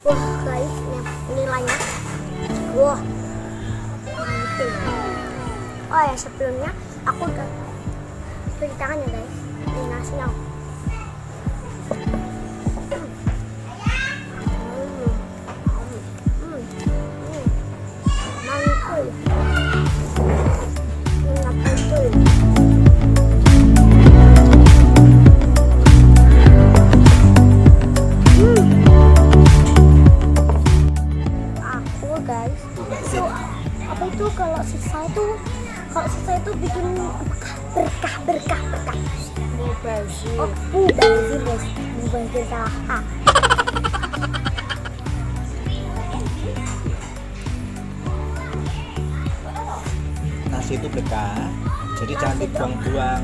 Wah guys, nilainya. Wah, mantap. Oh ya sebelumnya aku udah cuci tangan ya guys. Ini nasinya. Guys. Itu apa itu kalau sisa itu kalau sisa itu bikin berkah berkah berkah Mubazir. oh mubazir guys. Mubazir salah. A. nasi itu berkah jadi jangan Nasi dibuang-buang.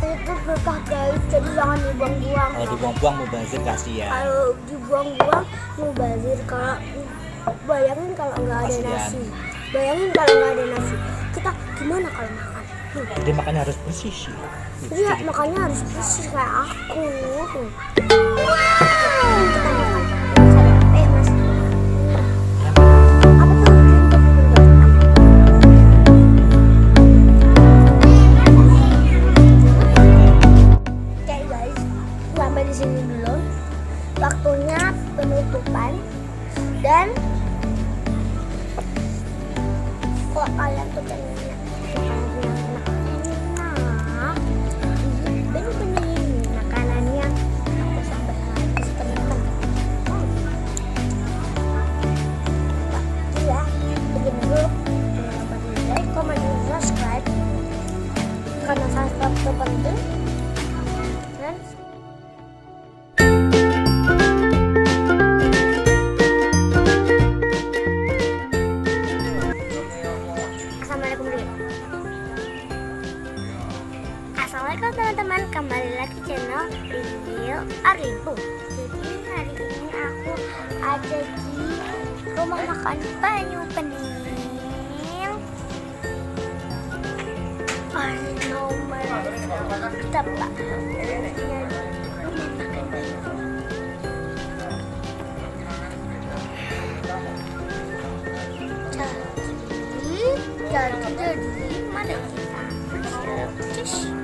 itu berkah guys. Jadi jangan dibuang-buang. Kalau dibuang-buang mubazir kasihan. Kalau dibuang-buang mubazir kalau bayangin kalau nggak ada nasi. Bayangin kalau nggak ada nasi. Kita gimana kalau makan? Hmm. jadi makanya harus bersih sih. Iya, makanya harus bersih kayak aku. Kita Assalamualaikum teman-teman, kembali lagi channel review Aribu. Jadi hari ini aku ada di rumah makan Banyu Pening. Nomor tepat. Jadi, jadi, jadi, mana kita? Cus.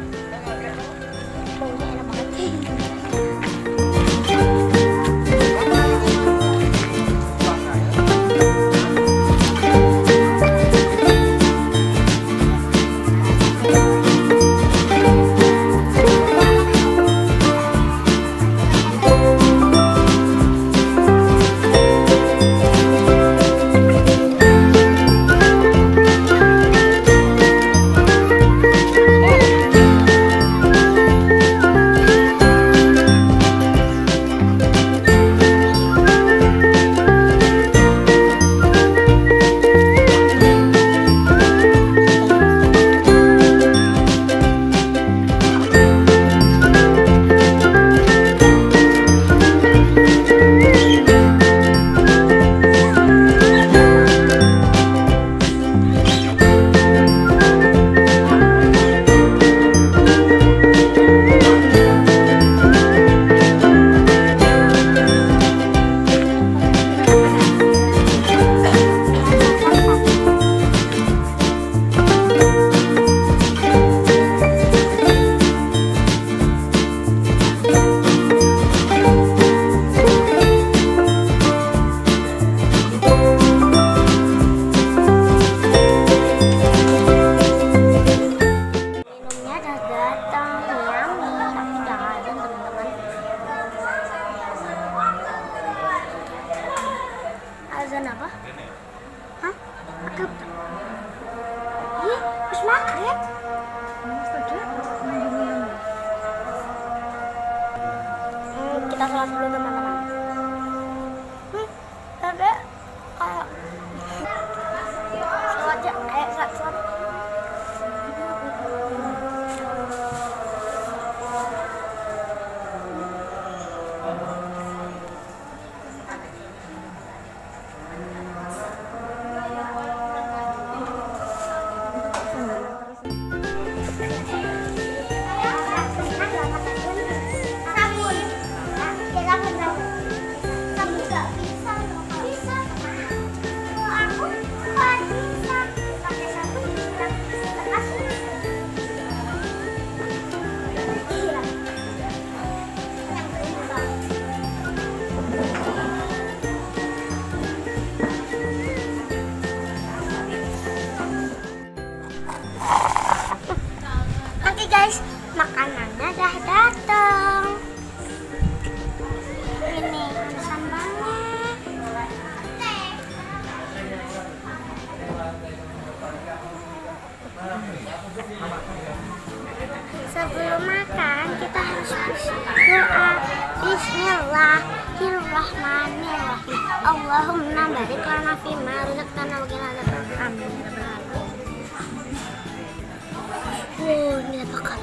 guys, makanannya dah datang. Ini sambalnya. Sebelum makan kita harus berdoa Bismillahirrahmanirrahim. Allahumma barik lana fima razaqtana wa qina adzabannar. Amin. Ini bakar.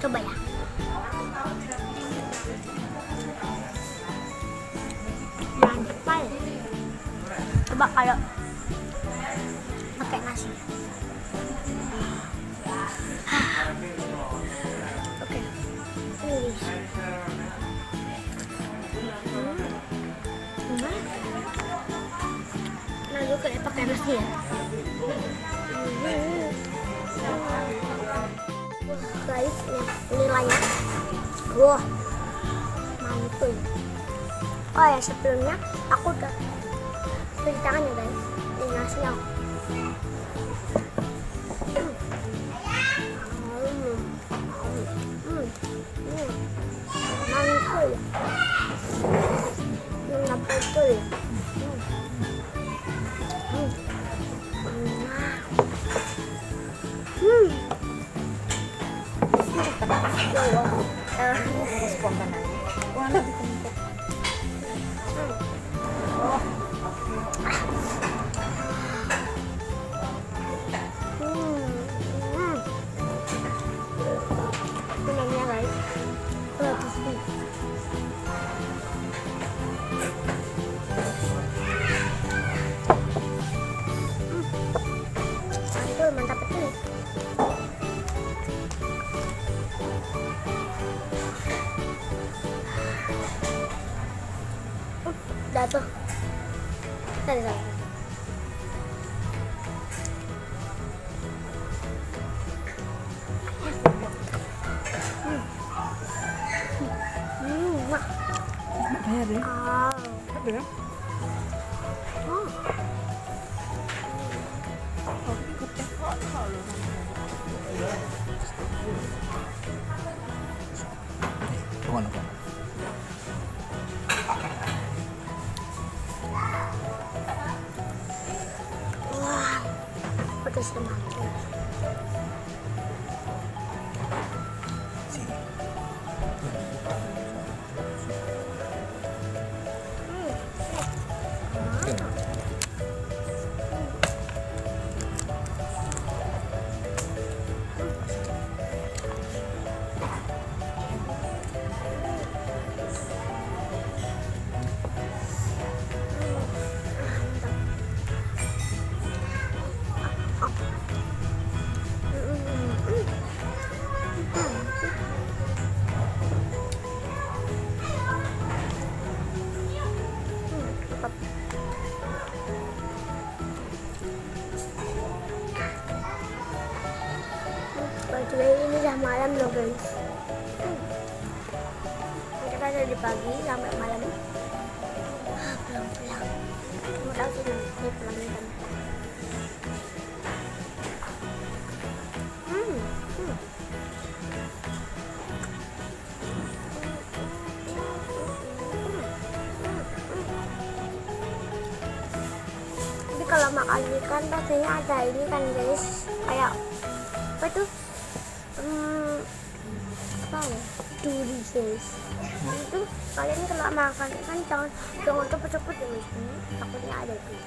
Coba ya. Mantap. Coba kalau pakai nasi. Oke. Nah, juga ya pakai nasi ya. Hmm. Guys, nilainya. Wah, mantul. Oh ya, sebelumnya aku udah cuci tangan ya guys. Ini. Hmm. Hmm. Mantul ya. Enak betul ya. Eh, spontan. Tadi, tadi. Hmm, wah. Bayar deh. Ah. Ada ya? Oh. Oh, pedas banget. Sini. Ini malam loh guys. Kita dari pagi sampai malam. Pulang-pulang. Mau tahu sih nanti pulang kan. Hmm. hmm. Kalau makan ikan rasanya ada ini kan guys kayak apa tuh guys itu kalian kalau makan. Ikan jangan jangan cepet-cepet ya Hmm, takutnya ada guys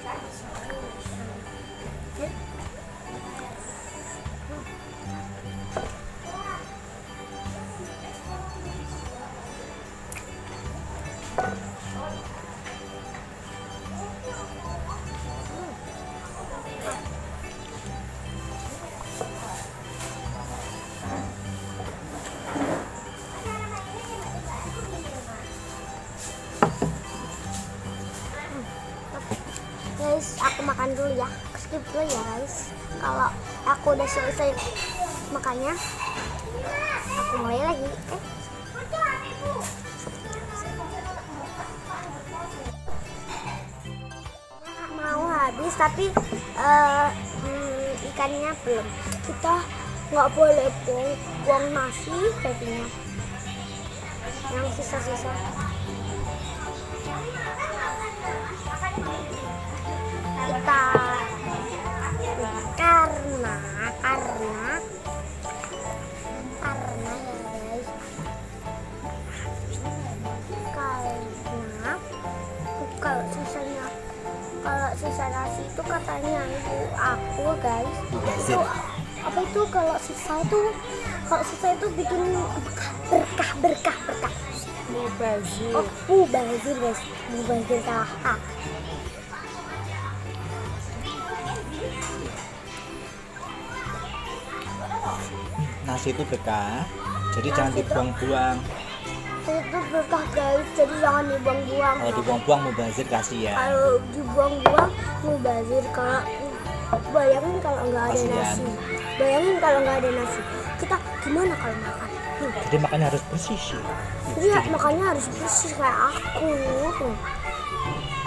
makan dulu ya. Skip dulu ya guys. Kalau aku udah selesai makannya aku mulai lagi eh. Mau habis tapi eh, hmm, ikannya belum. Kita nggak boleh buang, buang nasi jadinya. Yang sisa-sisa karena karena ya guys karena kalau sisanya kalau sisa nasi itu katanya ibu aku guys itu apa itu kalau sisa itu kalau sisa itu bikin berkah berkah berkah. Mubazir. oh mubazir guys. Mubazir salah Nasi itu berkah. Jadi Nasi jangan dibuang-buang. itu berkah guys jadi jangan dibuang-buang Kalau dibuang-buang mubazir kasihan. kalau dibuang-buang mubazir kalau bayangin kalau nggak ada Kasihan. nasi bayangin kalau nggak ada nasi kita gimana kalau makan Hmm. Jadi makannya harus bersih sih. Iya, makanya harus bersih kayak aku.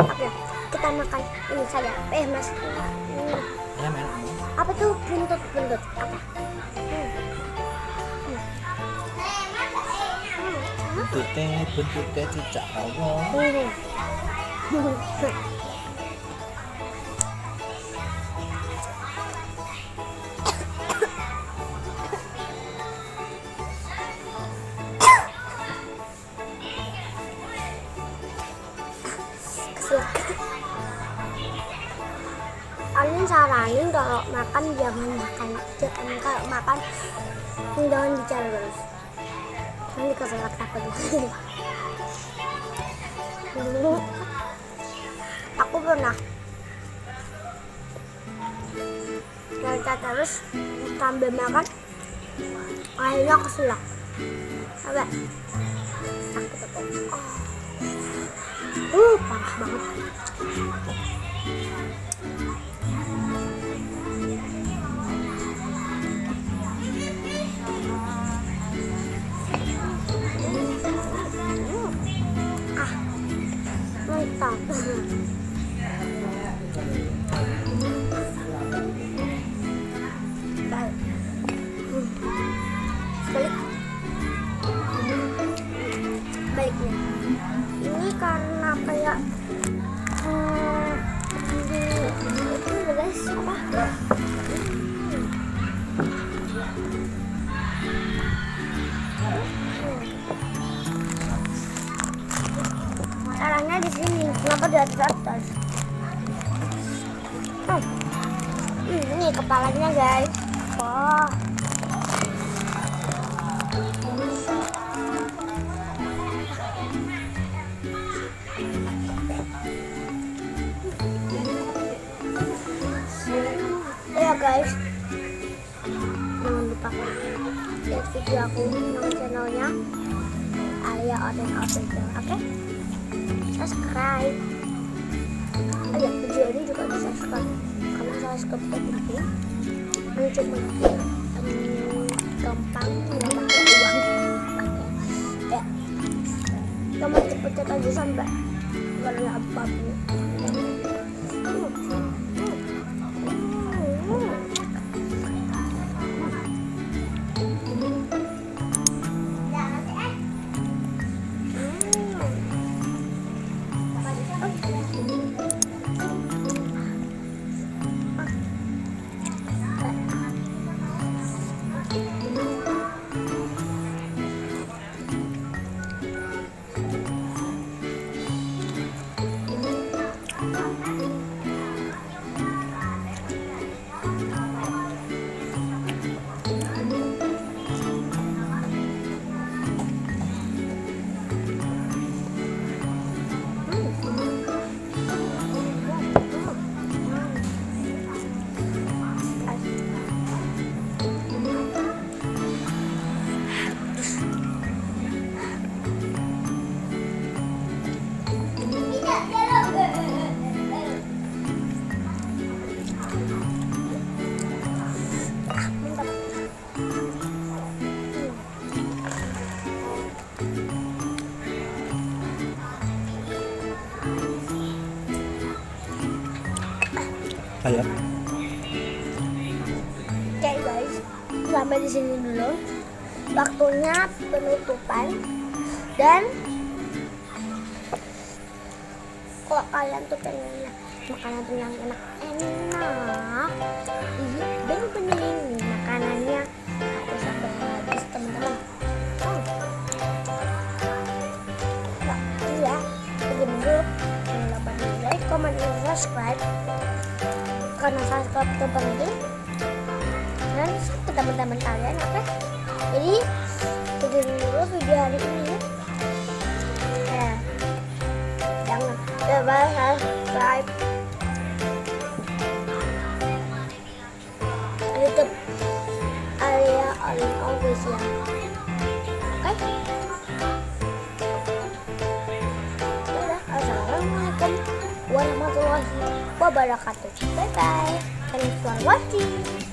Oke, kita makan ini saya. Eh, Mas. Hmm, Ya. Apa tuh buntut buntut? Apa? Buntutnya, buntutnya cicak. Hmm. Alin saranin kalau makan jangan makan jangan kalau makan jangan bicara terus nanti keselak takut dulu aku pernah cerita terus sambil makan akhirnya keselak apa aku tetap oh. uh parah banget guys. Jangan lupa lihat video aku nama channelnya Alia Oden Official oke? Subscribe. Oh ya video ini juga di subscribe. Karena subscribe itu penting. Ini cuma um, gampang nggak pakai uang. Ya. Kamu cepet-cepet aja sampai berapa Ayo. Sini dulu. Waktunya penutupan dan kalau kalian tuh pengen makanan tuh yang enak enak, iya bener-bener ini makanannya aku sampai habis teman-teman. Oh. Iya, begini dulu. Jangan lupa di comment, dan subscribe karena subscribe itu penting dan teman-teman kalian oke? Jadi itu dulu video hari ini. Ya. Jangan lupa subscribe YouTube Alia Alin Official. Oke? Assalamualaikum warahmatullahi wabarakatuh. Bye bye thanks for watching